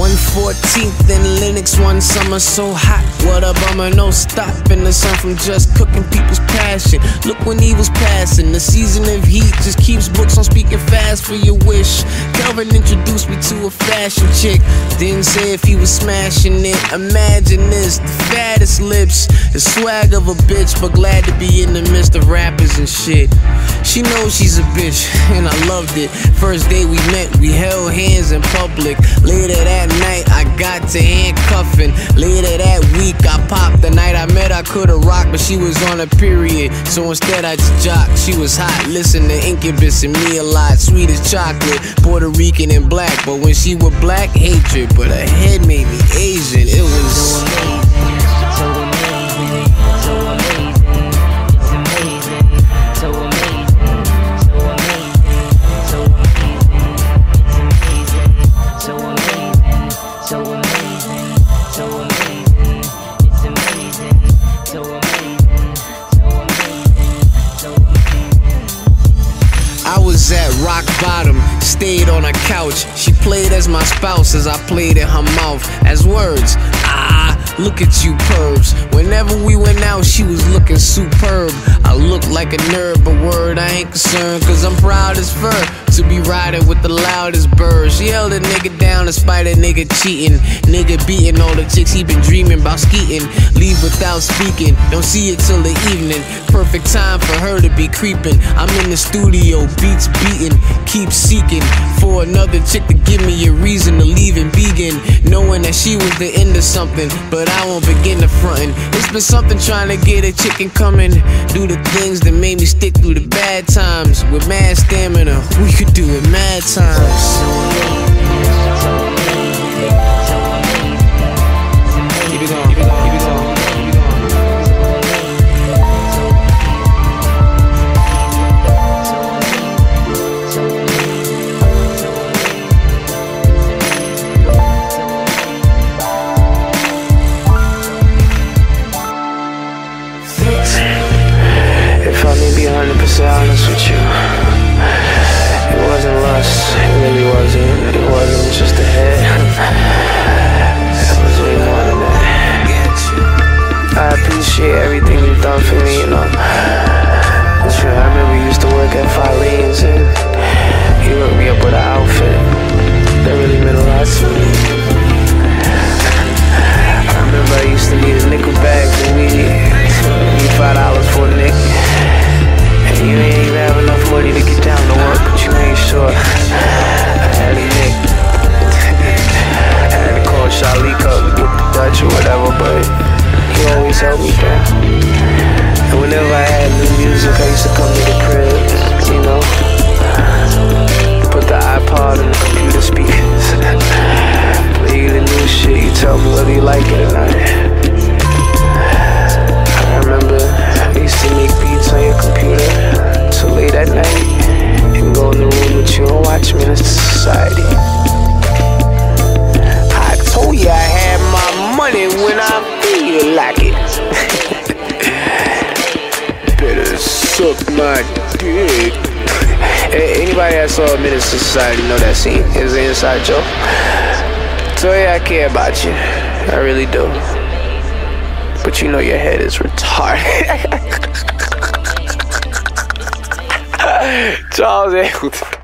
114th in Lenox one summer so hot. What a bummer, no stop in the sun from just cooking people's passion. Look when he was passing, the season of heat just keeps books on speaking fast for your wish. Calvin introduced me to a fashion chick, didn't say if he was smashing it. Imagine this, the fattest lips, the swag of a bitch, but glad to be in the midst of rappers and shit. She knows she's a bitch, and I loved it. First day we met, we held hands in public. Later that night, I got to handcuffing. Later that week, I popped. The night I met, I could've rocked, but she was on a period. So instead, I just jocked. She was hot. Listen to Incubus and me a lot. Sweet as chocolate, Puerto Rican and black. But when she was black, hatred. But her head made me Asian. It was bottom, stayed on a couch. She played as my spouse as I played in her mouth as words. Ah, look at you, pervs. Whenever we went out, she was looking superb. I look like a nerd, but word, I ain't concerned, cause I'm proud as fur to be riding with the loudest birds. She held a nigga down despite a nigga cheating. Nigga beating all the chicks he been dreaming about skeeting. Leave without speaking, don't see it till the evening. Perfect time for her to be creeping. I'm in the studio, beats beating, keep seeking for another chick to give me a reason to leave and begin. Knowing that she was the end of something, but I won't begin to frontin'. It's been something trying to get a chicken coming. Do the things that made me stick through the bad times with mad stamina. We could do it mad times. If I may be 100% honest with you, it wasn't lust. It really wasn't. It suck my dick. Anybody that saw Menace II Society know that scene is an inside joke. So yeah, I care about you. I really do. But you know your head is retarded. Charles Hamilton.